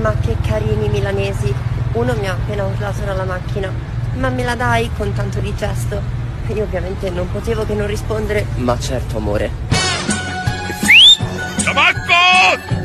Ma che carini milanesi. Uno mi ha appena urlato dalla macchina. Ma me la dai con tanto di gesto? Io ovviamente non potevo che non rispondere. Ma certo, amore. Tabacco!